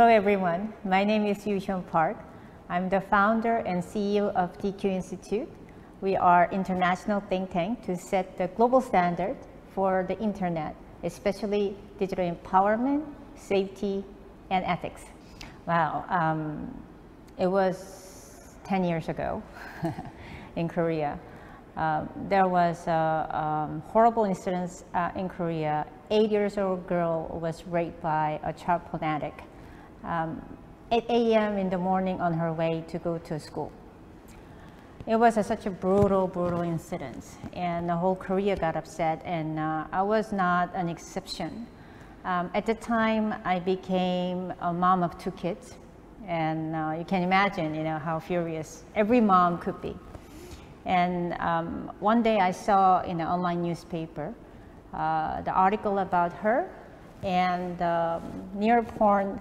Hello everyone, my name is Yu-Hyun Park. I'm the founder and CEO of DQ Institute. We are international think tank to set the global standard for the internet, especially digital empowerment, safety, and ethics. Wow, um, it was 10 years ago in Korea. Um, there was a um, horrible incident uh, in Korea. Eight years old girl was raped by a child addict um, 8 a.m. in the morning on her way to go to school. It was a, such a brutal, brutal incident, and the whole Korea got upset, and uh, I was not an exception. Um, at the time, I became a mom of two kids, and uh, you can imagine, you know, how furious every mom could be. And um, one day I saw in an online newspaper uh, the article about her and um, near porn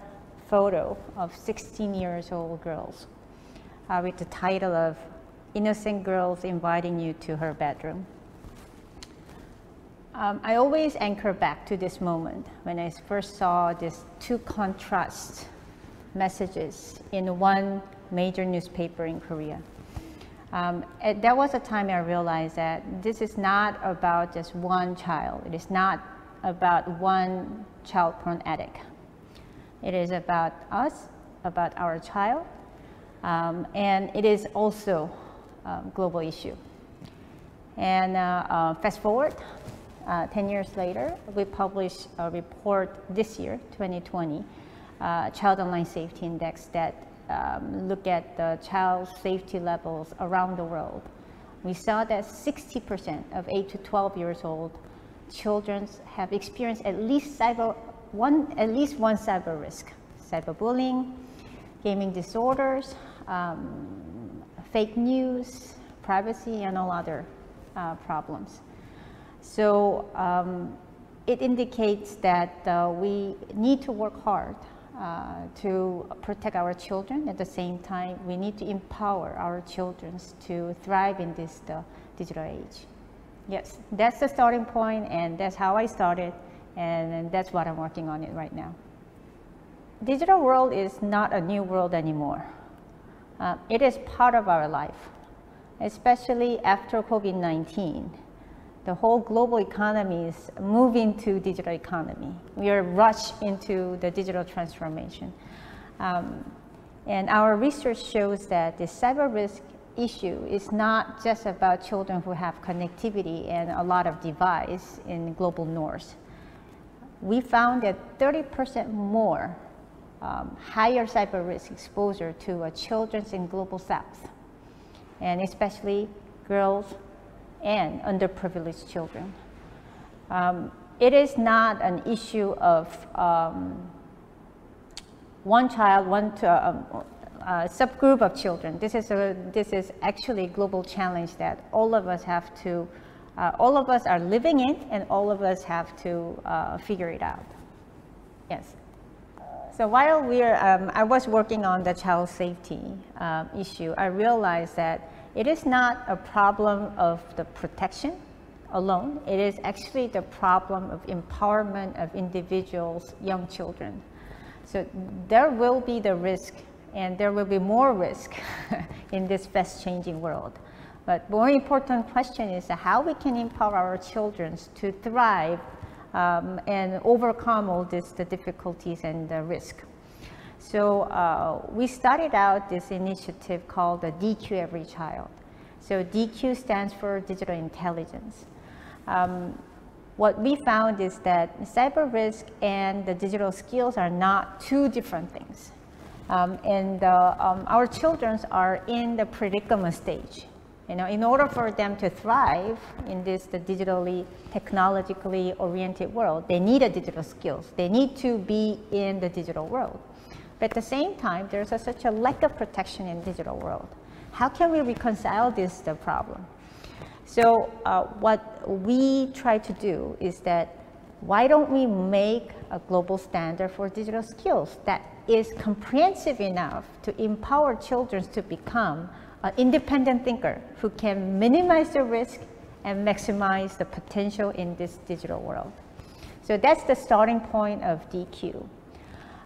photo of 16 years old girls uh, with the title of Innocent Girls Inviting You to Her Bedroom. Um, I always anchor back to this moment when I first saw these two contrast messages in one major newspaper in Korea. Um, that was a time I realized that this is not about just one child. It is not about one child porn addict. It is about us, about our child, um, and it is also a global issue. And uh, uh, fast forward, uh, 10 years later, we published a report this year, 2020, uh, Child Online Safety Index that um, look at the child safety levels around the world. We saw that 60% of 8 to 12 years old children have experienced at least cyber one, at least one cyber risk, cyberbullying, gaming disorders, um, fake news, privacy, and all other uh, problems. So um, it indicates that uh, we need to work hard uh, to protect our children. At the same time, we need to empower our children to thrive in this digital age. Yes, that's the starting point, and that's how I started and, that's what I'm working on it right now. Digital world is not a new world anymore. Uh, it is part of our life, especially after COVID-19. The whole global economy is moving to digital economy. We are rushed into the digital transformation. Um, and our research shows that the cyber risk issue is not just about children who have connectivity and a lot of device in global north we found that 30% more um, higher cyber risk exposure to uh, children in global south, and especially girls and underprivileged children. Um, it is not an issue of um, one child, one to, um, uh, subgroup of children. This is, a, this is actually a global challenge that all of us have to uh, all of us are living in and all of us have to uh, figure it out. Yes. So while we're, um, I was working on the child safety uh, issue, I realized that it is not a problem of the protection alone. It is actually the problem of empowerment of individuals, young children. So there will be the risk and there will be more risk in this fast changing world. But more important question is how we can empower our children to thrive um, and overcome all this, the difficulties and the risk. So uh, we started out this initiative called the DQ Every Child. So DQ stands for Digital Intelligence. Um, what we found is that cyber risk and the digital skills are not two different things. Um, and uh, um, our children are in the predicament stage. You know, in order for them to thrive in this digitally, technologically oriented world, they need a digital skills. They need to be in the digital world. But at the same time, there's a, such a lack of protection in digital world. How can we reconcile this the problem? So uh, what we try to do is that why don't we make a global standard for digital skills that is comprehensive enough to empower children to become an independent thinker who can minimize the risk and maximize the potential in this digital world. So that's the starting point of DQ.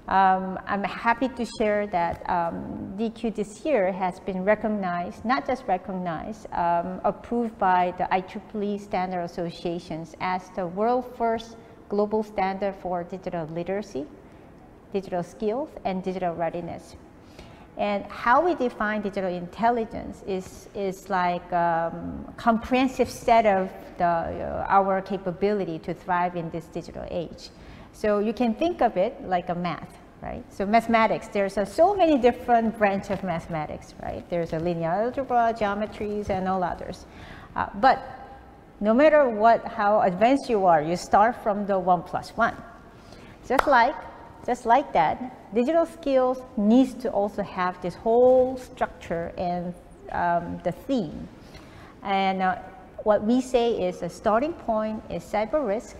Um, I'm happy to share that um, DQ this year has been recognized, not just recognized, um, approved by the IEEE Standard Associations as the world first global standard for digital literacy, digital skills, and digital readiness. And how we define digital intelligence is, is like um, comprehensive set of the, uh, our capability to thrive in this digital age. So you can think of it like a math, right? So mathematics, there's a, so many different branch of mathematics, right? There's a linear algebra, geometries, and all others. Uh, but no matter what, how advanced you are, you start from the one plus one. Just like, just like that, digital skills needs to also have this whole structure and um, the theme. And uh, what we say is a starting point is cyber risk,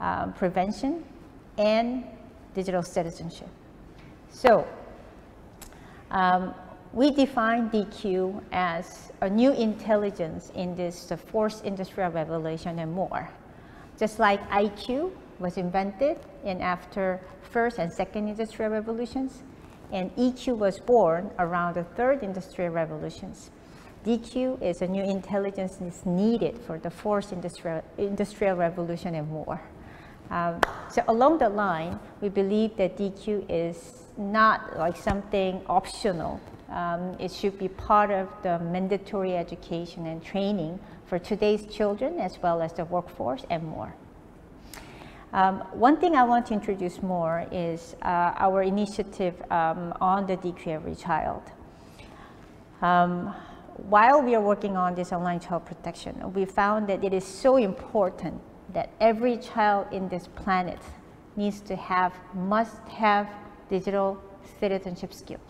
um, prevention, and digital citizenship. So um, we define DQ as a new intelligence in this the fourth industrial revolution and more. Just like IQ was invented in after first and second industrial revolutions, and EQ was born around the third industrial revolutions. DQ is a new intelligence that's needed for the fourth industrial, industrial revolution and more. Um, so along the line, we believe that DQ is not like something optional. Um, it should be part of the mandatory education and training for today's children as well as the workforce and more. Um, one thing I want to introduce more is uh, our initiative um, on the DQ Every Child. Um, while we are working on this online child protection, we found that it is so important that every child in this planet needs to have, must have digital citizenship skills.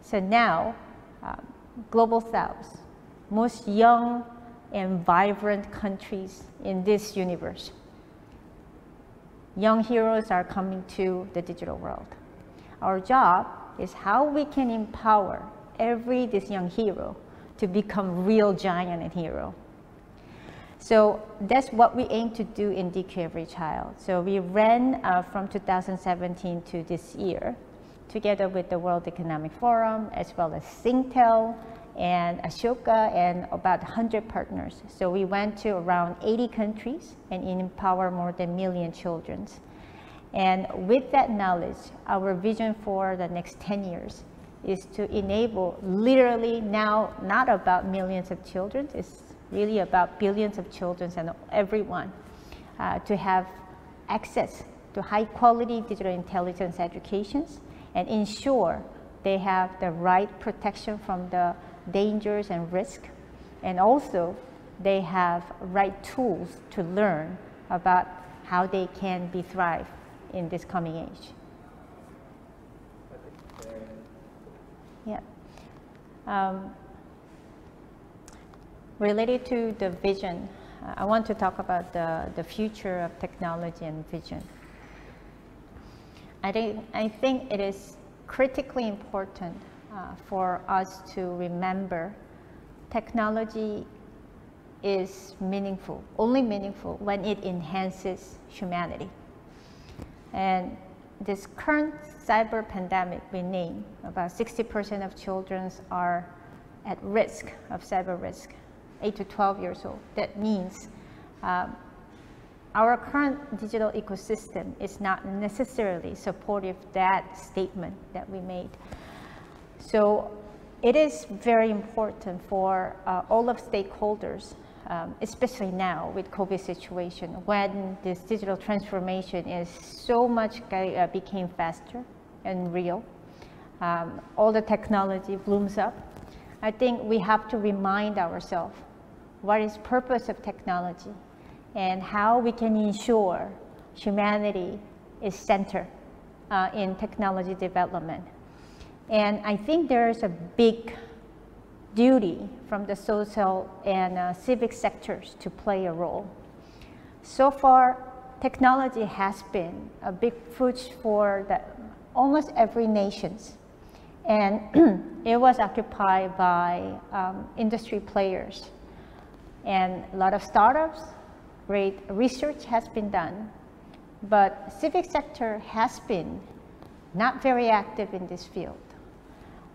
So now, uh, Global South, most young and vibrant countries in this universe, young heroes are coming to the digital world. Our job is how we can empower every this young hero to become real giant and hero. So that's what we aim to do in DQ Every Child. So we ran uh, from 2017 to this year together with the World Economic Forum as well as Singtel and Ashoka and about 100 partners. So we went to around 80 countries and empower more than a million children. And with that knowledge, our vision for the next 10 years is to enable literally now not about millions of children, it's really about billions of children and everyone uh, to have access to high quality digital intelligence educations and ensure they have the right protection from the dangers and risk and also they have right tools to learn about how they can be thrive in this coming age. Yeah. Um, Related to the vision, uh, I want to talk about the, the future of technology and vision. I think, I think it is critically important uh, for us to remember technology is meaningful, only meaningful when it enhances humanity. And this current cyber pandemic we name, about 60% of children are at risk of cyber risk. 8 to 12 years old. That means um, our current digital ecosystem is not necessarily supportive that statement that we made. So it is very important for uh, all of stakeholders, um, especially now with COVID situation, when this digital transformation is so much uh, became faster and real. Um, all the technology blooms up. I think we have to remind ourselves what is purpose of technology and how we can ensure humanity is center uh, in technology development. And I think there's a big duty from the social and uh, civic sectors to play a role. So far, technology has been a big push for the, almost every nation. And it was occupied by um, industry players and a lot of startups, great research has been done. but civic sector has been not very active in this field.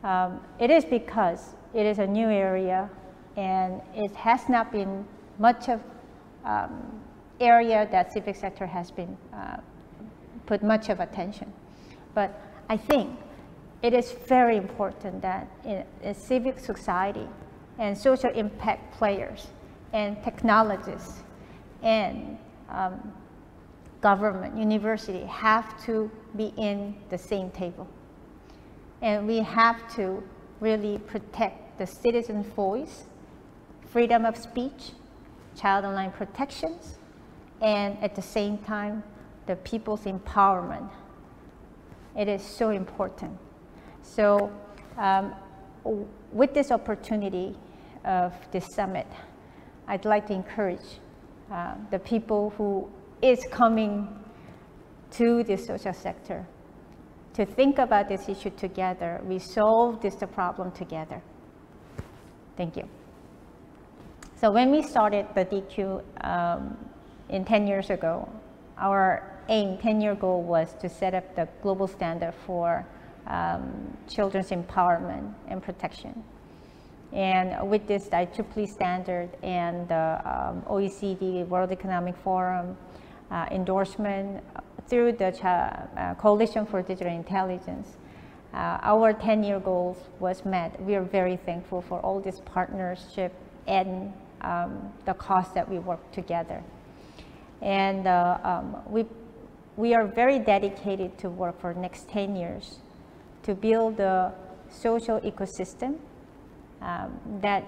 Um, it is because it is a new area and it has not been much of um, area that civic sector has been uh, put much of attention. But I think it is very important that in, in civic society and social impact players and technologists and um, government, university have to be in the same table. And we have to really protect the citizen voice, freedom of speech, child online protections, and at the same time, the people's empowerment. It is so important. So um, with this opportunity of this summit, I'd like to encourage uh, the people who is coming to the social sector to think about this issue together. We solve this problem together. Thank you. So when we started the DQ um, in 10 years ago, our aim, 10-year goal was to set up the global standard for um, children's empowerment and protection. And with this IEEE standard and the um, OECD World Economic Forum uh, endorsement through the uh, Coalition for Digital Intelligence, uh, our 10-year goals was met. We are very thankful for all this partnership and um, the cost that we work together. And uh, um, we, we are very dedicated to work for next 10 years to build a social ecosystem um, that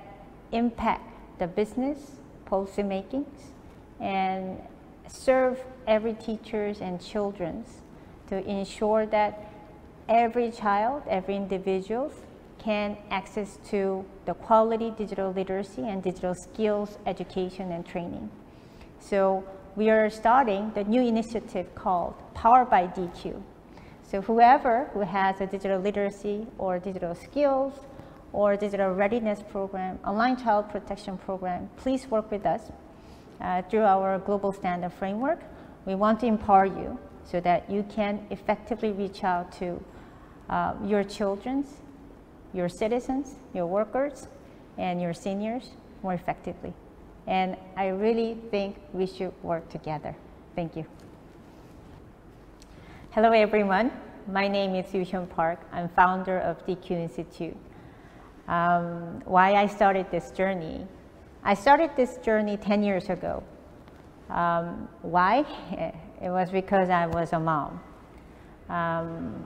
impact the business, policy makings, and serve every teachers and childrens to ensure that every child, every individual can access to the quality digital literacy and digital skills education and training. So we are starting the new initiative called Power by DQ. So whoever who has a digital literacy or digital skills or digital readiness program, online child protection program, please work with us uh, through our global standard framework. We want to empower you so that you can effectively reach out to uh, your children, your citizens, your workers, and your seniors more effectively. And I really think we should work together. Thank you. Hello, everyone. My name is Yuhyun Park. I'm founder of DQ Institute. Um, why I started this journey? I started this journey 10 years ago. Um, why? It was because I was a mom. Um,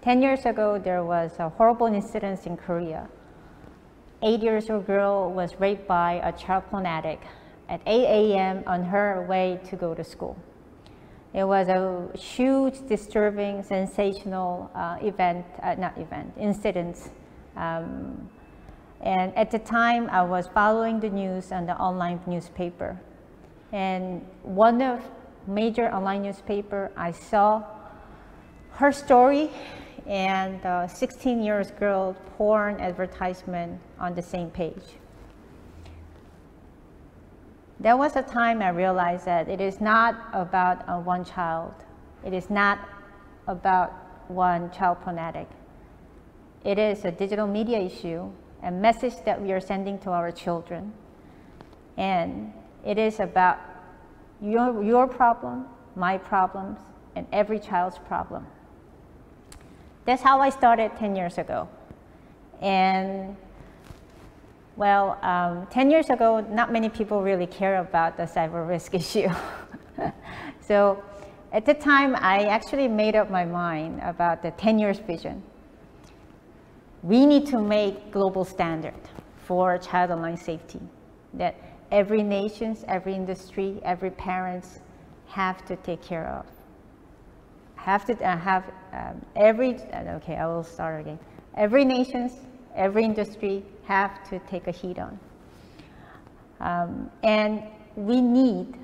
10 years ago, there was a horrible incident in Korea eight years old girl was raped by a child porn addict at 8 a.m. on her way to go to school. It was a huge, disturbing, sensational uh, event, uh, not event, incident. Um, and at the time, I was following the news on the online newspaper. And one of major online newspaper, I saw her story and 16 years girl porn advertisement on the same page. There was a time I realized that it is not about one child. It is not about one child porn addict. It is a digital media issue, a message that we are sending to our children. And it is about your, your problem, my problems, and every child's problem. That's how I started 10 years ago. And well, um, 10 years ago, not many people really care about the cyber risk issue. so at the time, I actually made up my mind about the 10 years vision. We need to make global standard for child online safety that every nation, every industry, every parents have to take care of have to uh, have um, every, uh, okay, I will start again. Every nations, every industry have to take a heat on. Um, and we need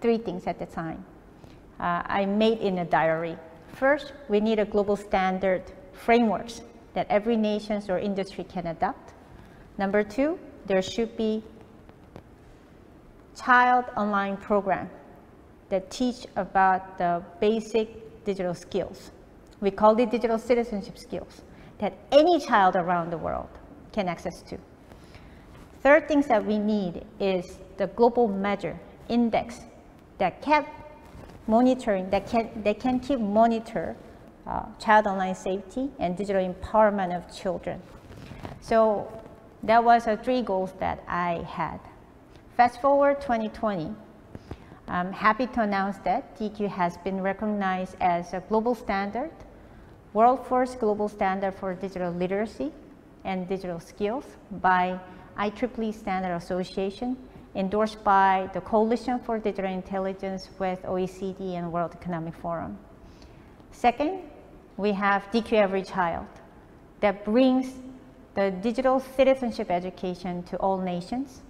three things at the time. Uh, I made in a diary. First, we need a global standard frameworks that every nation or industry can adopt. Number two, there should be child online program that teach about the basic digital skills. We call it digital citizenship skills that any child around the world can access to. Third things that we need is the global measure index that can monitoring that can that can keep monitor uh, child online safety and digital empowerment of children. So that was the three goals that I had. Fast forward 2020, I'm happy to announce that DQ has been recognized as a global standard, world first global standard for digital literacy and digital skills by IEEE Standard Association, endorsed by the Coalition for Digital Intelligence with OECD and World Economic Forum. Second, we have DQ Every Child that brings the digital citizenship education to all nations.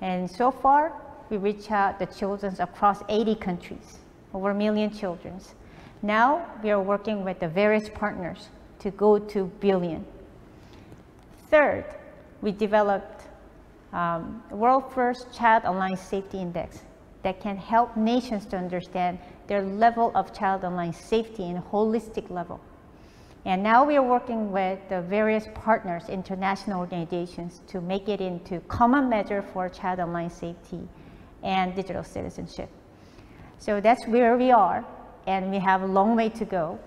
And so far, we reach out the children across 80 countries, over a million children. Now, we are working with the various partners to go to billion. Third, we developed um, world first child online safety index that can help nations to understand their level of child online safety in a holistic level. And now we are working with the various partners, international organizations, to make it into common measure for child online safety and digital citizenship. So that's where we are, and we have a long way to go.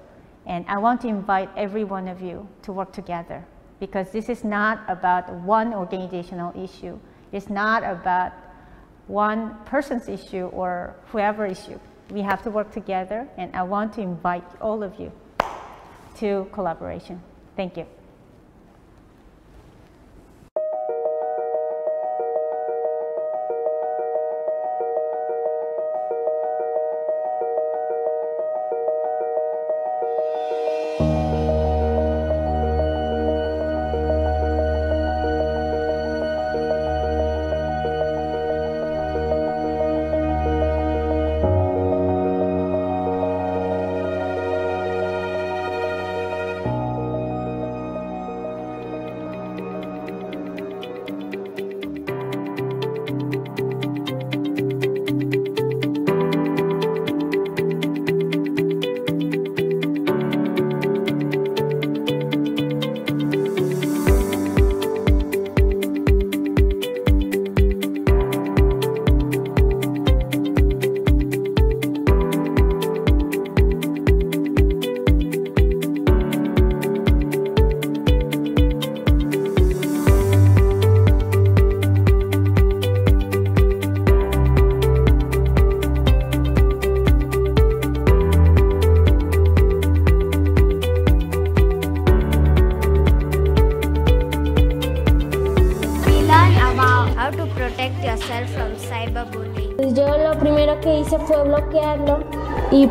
And I want to invite every one of you to work together because this is not about one organizational issue. It's not about one person's issue or whoever issue. We have to work together, and I want to invite all of you to collaboration. Thank you.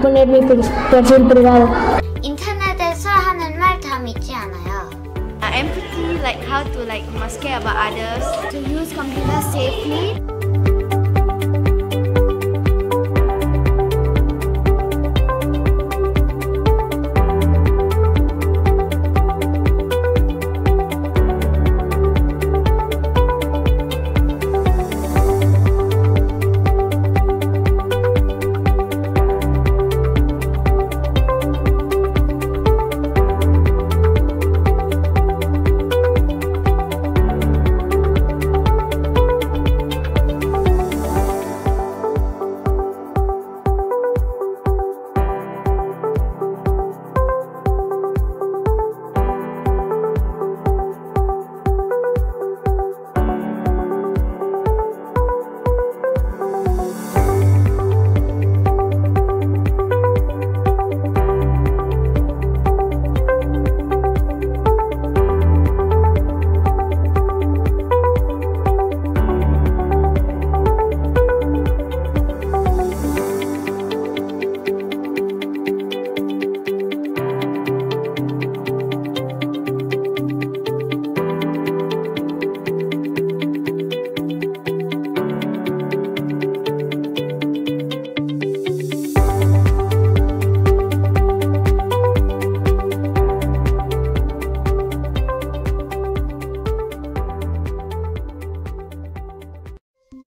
poner mi perfil privado. 인터넷에서 하는 말 다 믿지 않아요. empathy, like how to like must care about others. To use computer safely.